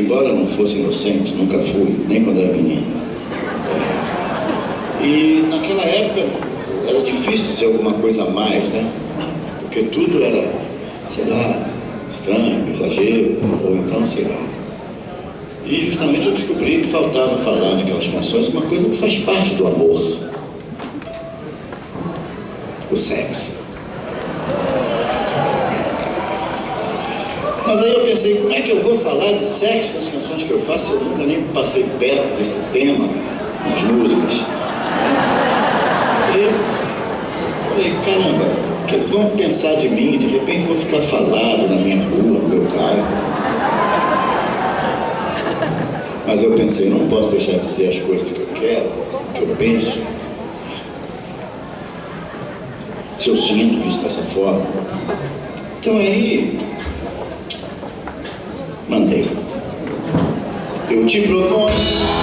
embora não fosse inocente, nunca fui, nem quando era menino. É. E naquela época era difícil dizer alguma coisa a mais, né? Porque tudo era, sei lá, estranho, exagero, ou então, sei lá. E justamente eu descobri que faltava falar naquelas canções uma coisa que faz parte do amor. O sexo. Mas aí eu pensei, como é que eu vou falar de sexo nas canções que eu faço? Eu nunca nem passei perto desse tema nas músicas. E falei, caramba, o que vão pensar de mim? De repente vou ficar falado na minha rua, no meu bairro. Mas eu pensei, não posso deixar de dizer as coisas que eu quero, que eu penso. Se eu sinto isso dessa forma. Então aí, mandei. Eu te proponho.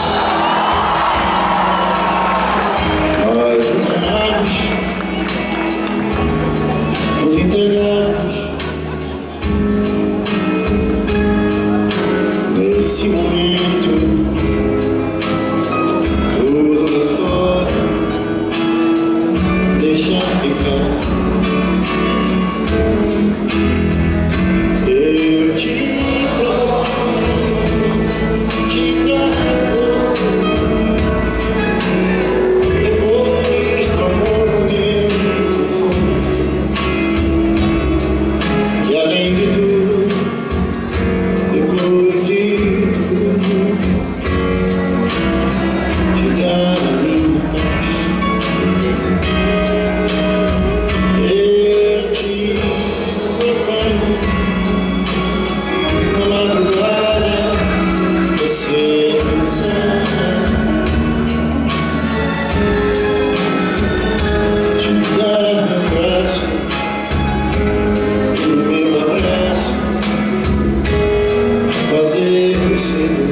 Fazer você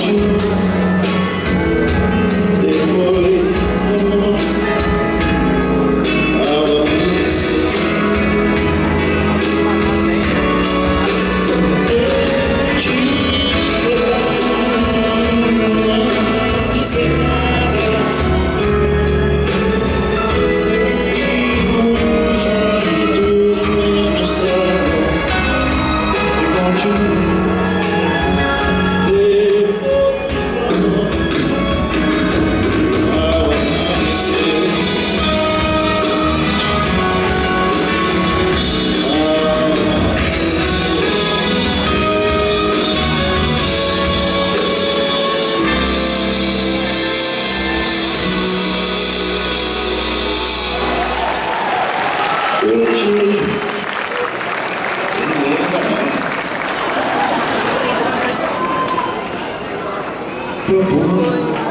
e Eu te não